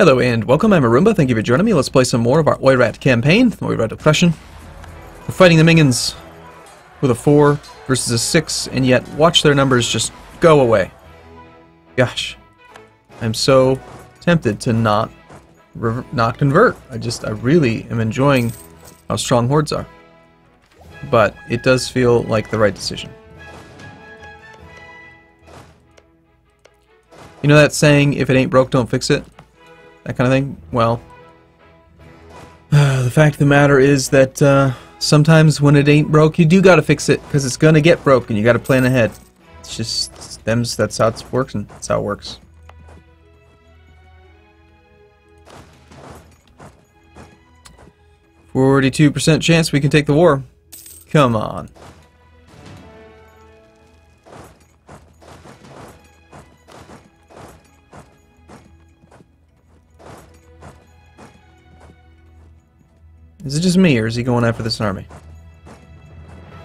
Hello and welcome, I'm Arumba, thank you for joining me. Let's play some more of our Oirat campaign, Oirat Oppression. We're fighting the minions with a 4 versus a 6, and yet watch their numbers just go away. Gosh, I'm so tempted to not not convert. I just, I really am enjoying how strong hordes are. But it does feel like the right decision. You know that saying, if it ain't broke, don't fix it? That kind of thing? Well, uh, the fact of the matter is that uh, sometimes when it ain't broke, you do gotta fix it, because it's gonna get broken. You gotta plan ahead. It's just, them's, that's how it works, and that's how it works. Forty-two percent chance we can take the war. Come on. Just me, or is he going after this army?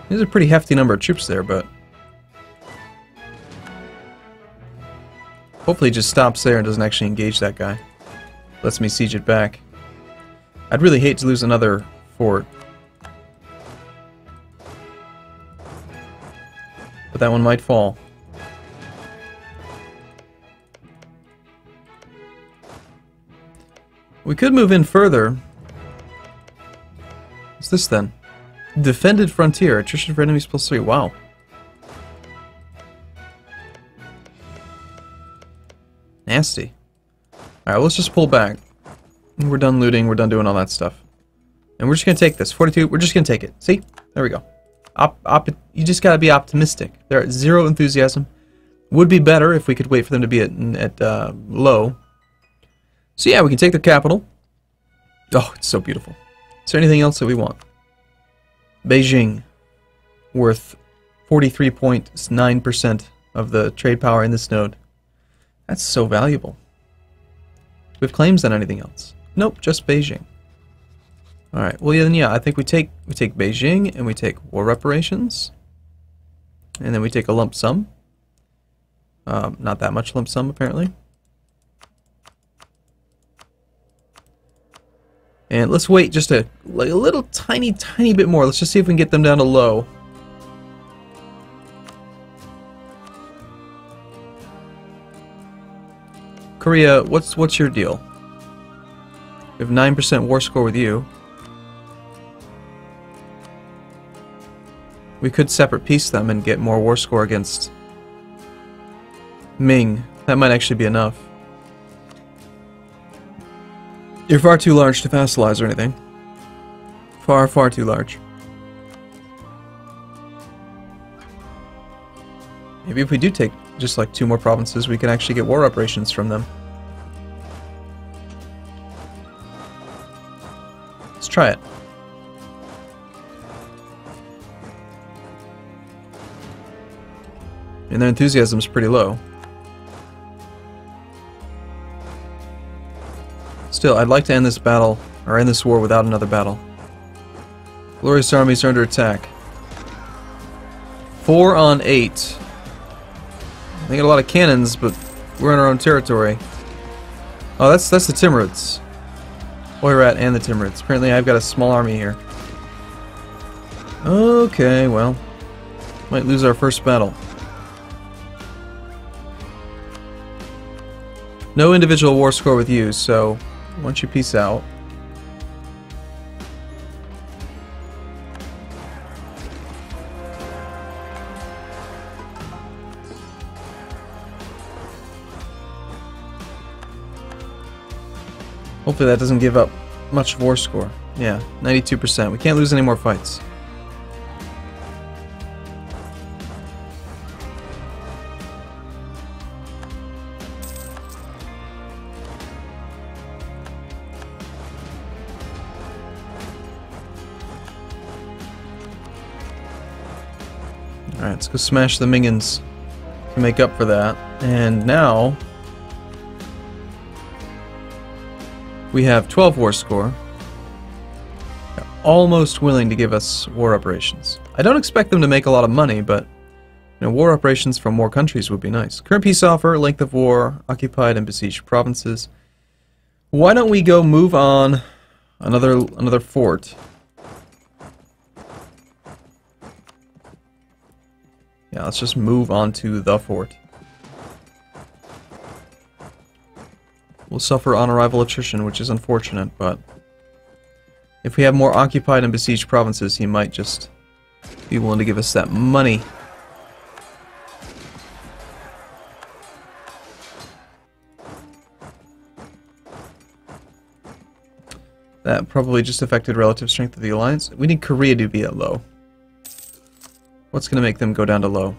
There's a pretty hefty number of troops there, but... Hopefully he just stops there and doesn't actually engage that guy. Lets me siege it back. I'd really hate to lose another fort. But that one might fall. We could move in further, this then? Defended frontier. Attrition for enemies plus three. Wow. Nasty. Alright, let's just pull back. We're done looting, we're done doing all that stuff. And we're just gonna take this. 42, we're just gonna take it. See? There we go. Op, op, you just gotta be optimistic. They're at zero enthusiasm. Would be better if we could wait for them to be at, at uh, low. So yeah, we can take the capital. Oh, it's so beautiful. Is there anything else that we want? Beijing, worth 43.9% of the trade power in this node. That's so valuable. Do we have claims on anything else? Nope, just Beijing. Alright, well yeah, then yeah, I think we take we take Beijing and we take war reparations. And then we take a lump sum. Um, not that much lump sum apparently. And let's wait just a, like a little tiny, tiny bit more. Let's just see if we can get them down to low. Korea, what's what's your deal? We have 9% war score with you. We could separate peace them and get more war score against Ming. That might actually be enough. You're far too large to vassalize or anything. Far, far too large. Maybe if we do take just like two more provinces, we can actually get war reparations from them. Let's try it. And their enthusiasm is pretty low. Still, I'd like to end this battle, or end this war without another battle. Glorious armies are under attack. Four on eight. They got a lot of cannons, but we're in our own territory. Oh, that's that's the Timurids. Oirat and the Timurids. Apparently I've got a small army here. Okay, well. Might lose our first battle. No individual war score with you, so don't you peace out? Hopefully that doesn't give up much war score. Yeah, 92%. We can't lose any more fights. Go smash the minions to make up for that. And now... We have 12 war score. They're almost willing to give us war reparations. I don't expect them to make a lot of money, but you know, war reparations from more countries would be nice. Current peace offer, length of war, occupied and besieged provinces. Why don't we go move on another another fort? Yeah, let's just move on to the fort. We'll suffer on arrival attrition, which is unfortunate, but if we have more occupied and besieged provinces, he might just be willing to give us that money. That probably just affected relative strength of the alliance. We need Korea to be at low. What's going to make them go down to low?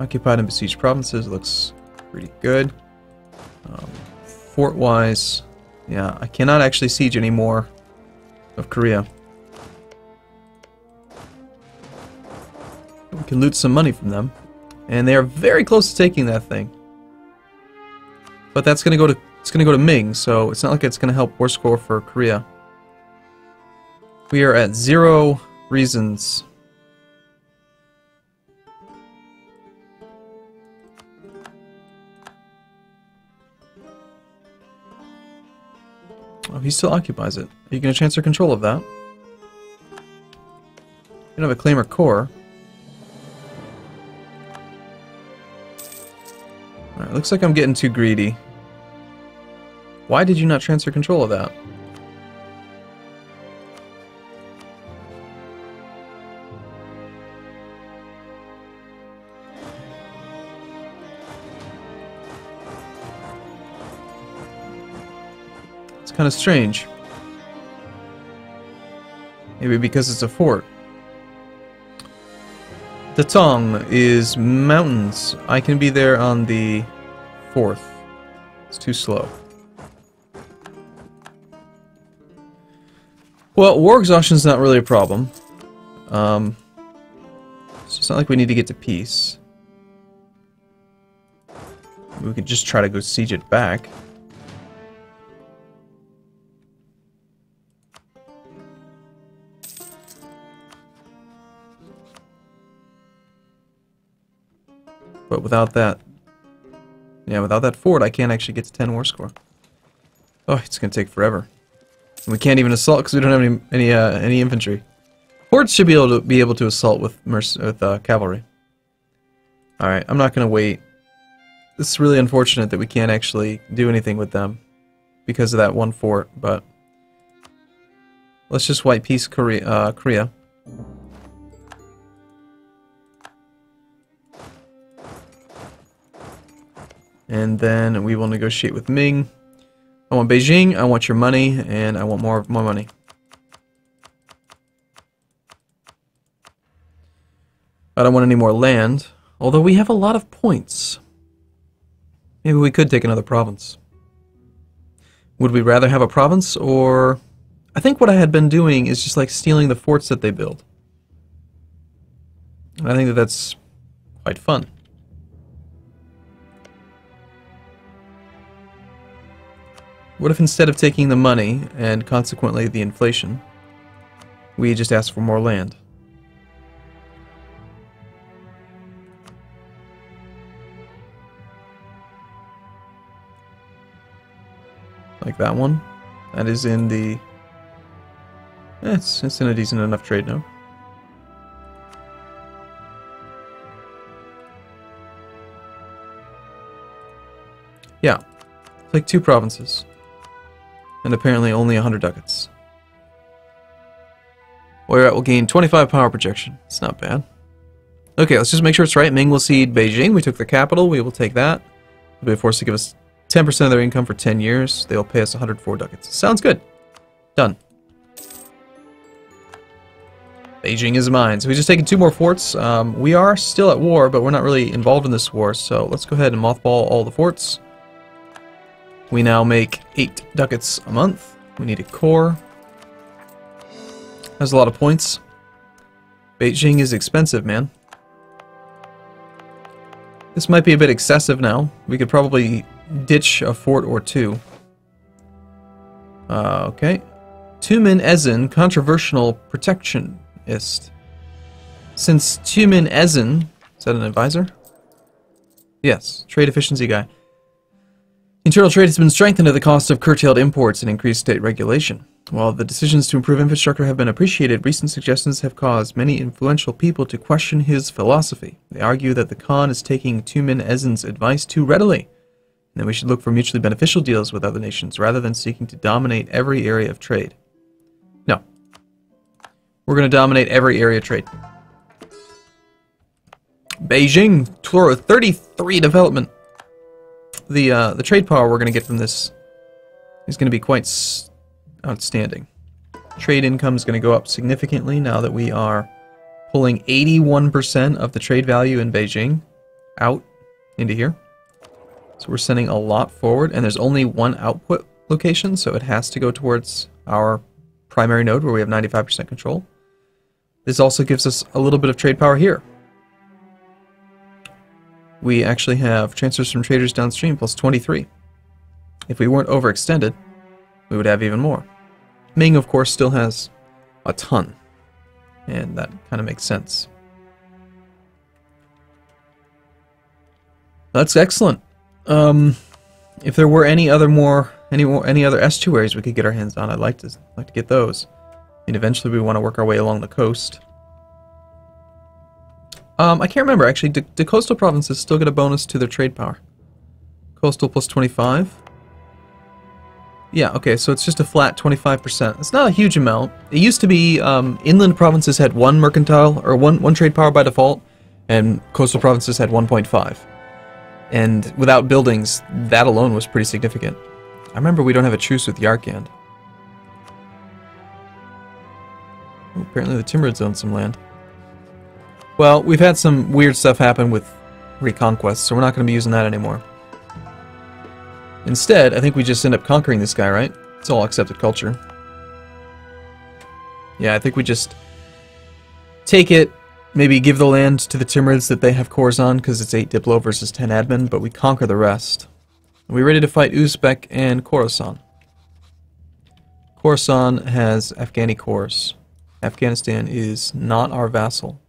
Occupied and besieged provinces looks pretty good. Um, Fort-wise, yeah, I cannot actually siege anymore of Korea. We can loot some money from them. And they are very close to taking that thing. But that's going to go to it's going to go to Ming, so it's not like it's going to help war score for Korea. We are at zero reasons. Oh, he still occupies it. Are you going to transfer control of that? You don't have a claimer core. Alright, looks like I'm getting too greedy. Why did you not transfer control of that? Of strange. Maybe because it's a fort. The Tong is mountains. I can be there on the 4th. It's too slow. Well, war exhaustion is not really a problem. Um, so it's not like we need to get to peace. We could just try to go siege it back. But without that... Yeah, without that fort, I can't actually get to 10 war score. Oh, it's gonna take forever. And we can't even assault because we don't have any any uh, any infantry. Hordes should be able to be able to assault with with uh, cavalry. All right, I'm not gonna wait. It's really unfortunate that we can't actually do anything with them because of that one fort. But let's just white peace Korea. Uh, Korea. And then we will negotiate with Ming. I want Beijing, I want your money, and I want more my money. I don't want any more land, although we have a lot of points. Maybe we could take another province. Would we rather have a province, or... I think what I had been doing is just like stealing the forts that they build. I think that that's quite fun. What if instead of taking the money, and consequently the inflation, we just ask for more land? Like that one? That is in the... Eh, it's, it's in a decent enough trade now. Yeah. Like two provinces and apparently only 100 ducats. At will gain 25 power projection. It's not bad. Okay, let's just make sure it's right. Ming will cede Beijing. We took the capital. We will take that. They'll be forced to give us 10% of their income for 10 years. They'll pay us 104 ducats. Sounds good. Done. Beijing is mine. So we just taken two more forts. Um, we are still at war, but we're not really involved in this war. So let's go ahead and mothball all the forts. We now make 8 ducats a month. We need a core. Has a lot of points. Beijing is expensive, man. This might be a bit excessive now. We could probably ditch a fort or two. Uh, okay. Tumen Ezen, controversial protectionist. Since Tumen Ezen, is that an advisor? Yes, trade efficiency guy. Internal trade has been strengthened at the cost of curtailed imports and increased state regulation. While the decisions to improve infrastructure have been appreciated, recent suggestions have caused many influential people to question his philosophy. They argue that the Khan is taking Tumen Ezen's advice too readily, and that we should look for mutually beneficial deals with other nations rather than seeking to dominate every area of trade. No. We're going to dominate every area of trade. Beijing, 33 development. The uh, the trade power we're going to get from this is going to be quite outstanding. Trade income is going to go up significantly now that we are pulling 81% of the trade value in Beijing out into here. So we're sending a lot forward, and there's only one output location, so it has to go towards our primary node where we have 95% control. This also gives us a little bit of trade power here. We actually have transfers from traders downstream plus 23. If we weren't overextended, we would have even more. Ming, of course, still has a ton, and that kind of makes sense. That's excellent. Um, if there were any other more, any more, any other estuaries we could get our hands on, I'd like to like to get those. And eventually, we want to work our way along the coast. Um, I can't remember actually. Do coastal provinces still get a bonus to their trade power? Coastal plus 25. Yeah, okay, so it's just a flat 25%. It's not a huge amount. It used to be um, inland provinces had one mercantile, or one, one trade power by default, and coastal provinces had 1.5. And without buildings, that alone was pretty significant. I remember we don't have a truce with Yarkand. Apparently the Timurids own some land. Well, we've had some weird stuff happen with Reconquest, so we're not going to be using that anymore. Instead, I think we just end up conquering this guy, right? It's all accepted culture. Yeah, I think we just take it, maybe give the land to the Timurids that they have cores on, because it's 8 Diplo versus 10 admin, but we conquer the rest. Are we ready to fight Uzbek and Khorasan? Khorasan has Afghani cores. Afghanistan is not our vassal.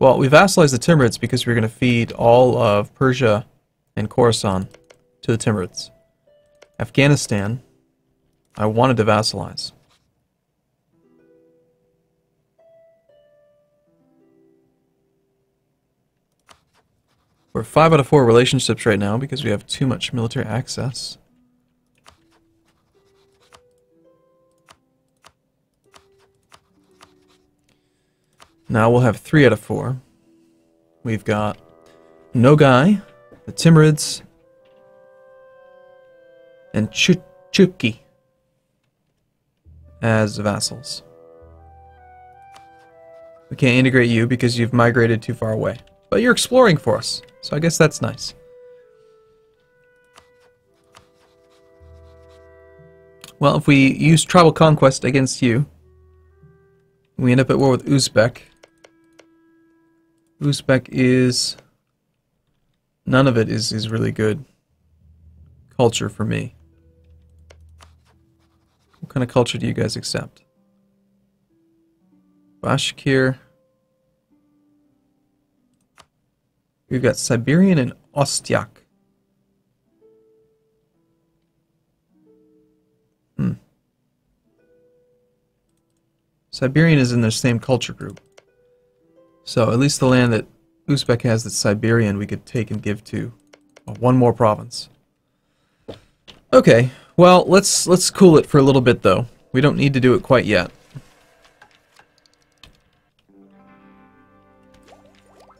Well, we vassalized the Timurids because we are going to feed all of Persia and Khorasan to the Timurids. Afghanistan, I wanted to vassalize. We're 5 out of 4 relationships right now because we have too much military access. Now we'll have three out of four. We've got Nogai, the Timurids, and Ch Chukki as vassals. We can't integrate you because you've migrated too far away. But you're exploring for us, so I guess that's nice. Well, if we use tribal conquest against you, we end up at war with Uzbek. Uzbek is... None of it is, is really good culture for me. What kind of culture do you guys accept? Bashkir. We've got Siberian and Ostyak. Hmm. Siberian is in the same culture group. So at least the land that Uzbek has that's Siberian we could take and give to uh, one more province. Okay, well let's let's cool it for a little bit though. We don't need to do it quite yet.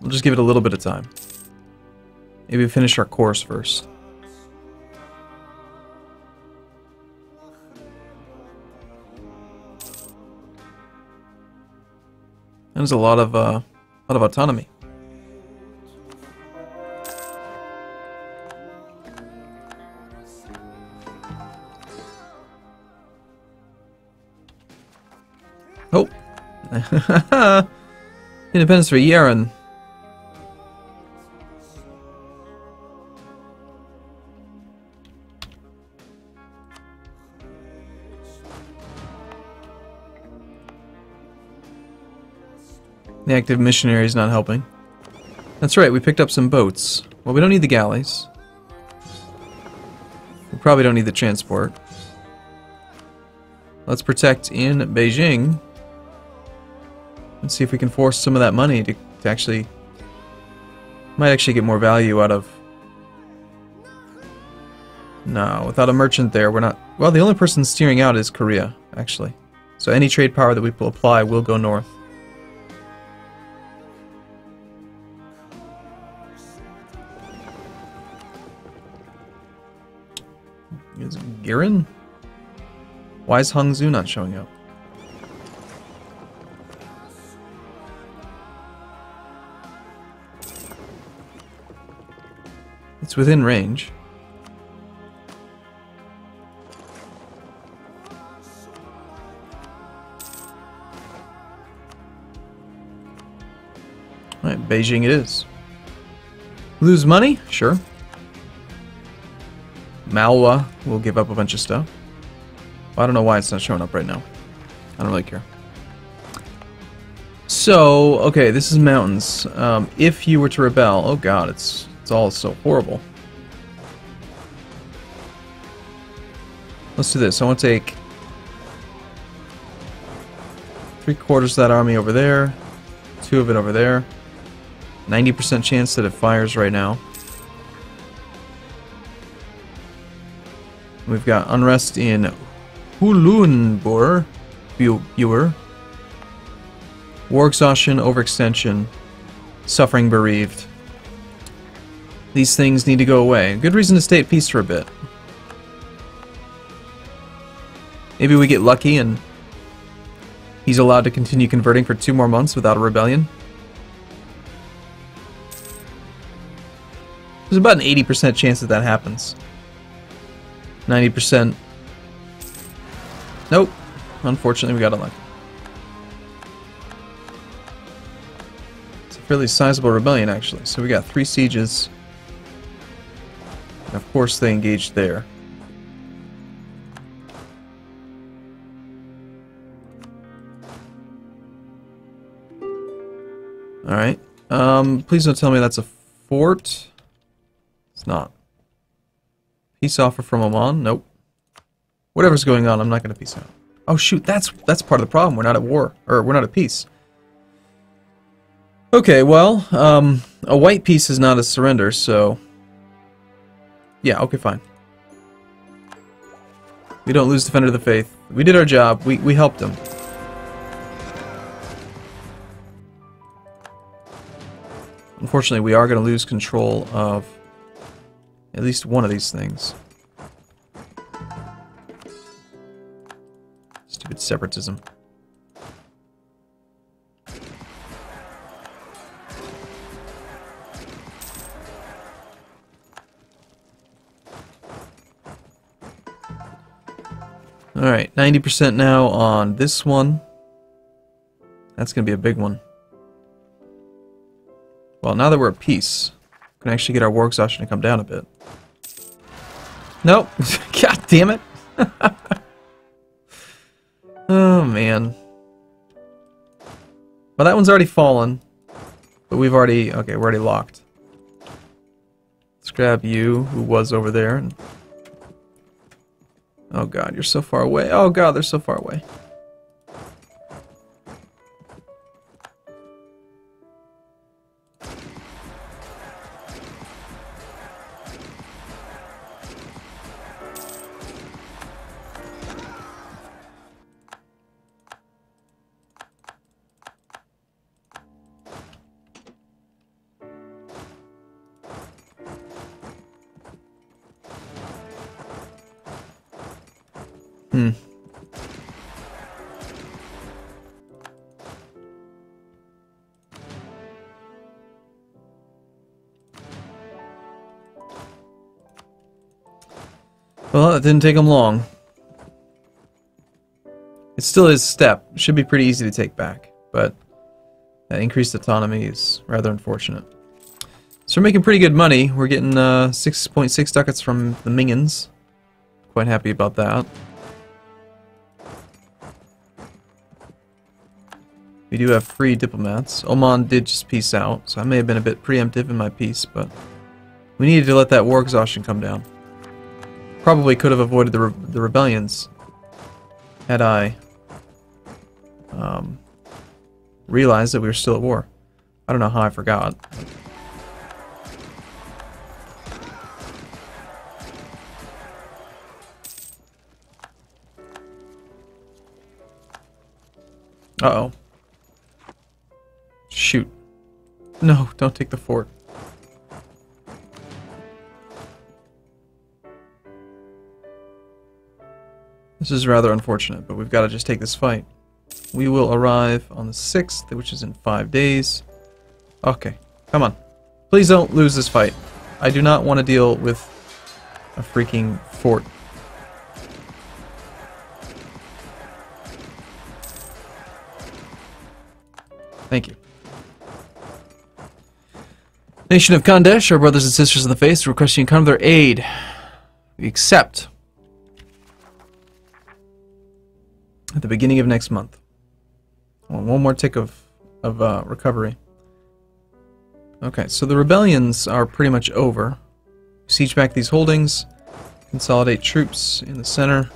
We'll just give it a little bit of time. Maybe finish our course first. There's a lot of uh, lot of autonomy. Oh. Independence for Yaren. The active missionary is not helping. That's right, we picked up some boats. Well, we don't need the galleys. We probably don't need the transport. Let's protect in Beijing. And see if we can force some of that money to, to actually... Might actually get more value out of... No, without a merchant there, we're not... Well, the only person steering out is Korea, actually. So any trade power that we apply will go north. Is Girin? Why is Hangzhou not showing up? It's within range. Alright, Beijing it is. Lose money? Sure. Malwa will give up a bunch of stuff. I don't know why it's not showing up right now. I don't really care. So, okay, this is mountains. Um, if you were to rebel, oh god, it's it's all so horrible. Let's do this. I want to take three quarters of that army over there, two of it over there. 90% chance that it fires right now. We've got unrest in Hulunbuir, Buer. War exhaustion, overextension, suffering bereaved. These things need to go away. Good reason to stay at peace for a bit. Maybe we get lucky and he's allowed to continue converting for two more months without a rebellion. There's about an 80% chance that that happens. 90%. Nope. Unfortunately, we got unlucky. It's a fairly sizable rebellion, actually. So we got three sieges. And of course, they engaged there. Alright. Um, please don't tell me that's a fort. It's not. Peace offer from Oman? Nope. Whatever's going on, I'm not going to peace out. Oh shoot, that's that's part of the problem. We're not at war, or we're not at peace. Okay, well, um, a white peace is not a surrender, so... Yeah, okay, fine. We don't lose Defender of the Faith. We did our job. We, we helped him. Unfortunately, we are going to lose control of at least one of these things. Stupid separatism. Alright, 90% now on this one. That's going to be a big one. Well, now that we're at peace, can actually get our war exhaustion to come down a bit. Nope. God damn it. oh, man. Well, that one's already fallen. But we've already... Okay, we're already locked. Let's grab you, who was over there. And, Oh god, you're so far away. Oh god, they're so far away. Hmm. Well, it didn't take him long. It still is steppe. Should be pretty easy to take back, but that increased autonomy is rather unfortunate. So we're making pretty good money. We're getting 6.6 uh, .6 ducats from the minions. Quite happy about that. We do have free diplomats. Oman did just peace out, so I may have been a bit preemptive in my peace, but we needed to let that war exhaustion come down. Probably could have avoided the, re the rebellions had I um, realized that we were still at war. I don't know how I forgot. Uh-oh. Shoot. No, don't take the fort. This is rather unfortunate, but we've got to just take this fight. We will arrive on the 6th, which is in five days. Okay, come on. Please don't lose this fight. I do not want to deal with a freaking fort. Thank you. Nation of Khandesh, our brothers and sisters in the faith, requesting come their aid. We accept. At the beginning of next month. one more tick of, of uh, recovery. Okay, so the rebellions are pretty much over. Siege back these holdings. Consolidate troops in the center.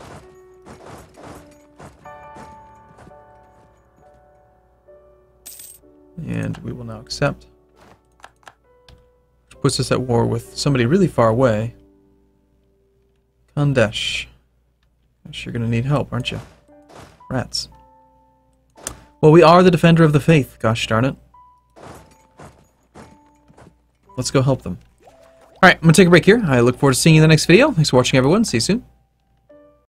And we will now accept. Puts us at war with somebody really far away. Khandesh. Gosh, you're gonna need help, aren't you? Rats. Well, we are the defender of the faith, gosh darn it. Let's go help them. Alright, I'm gonna take a break here. I look forward to seeing you in the next video. Thanks for watching, everyone. See you soon.